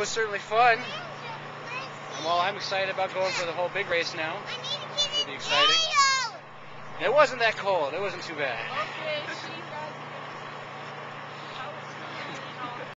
was certainly fun. Well, I'm excited about going for the whole big race now. It'll be exciting. It wasn't that cold. It wasn't too bad.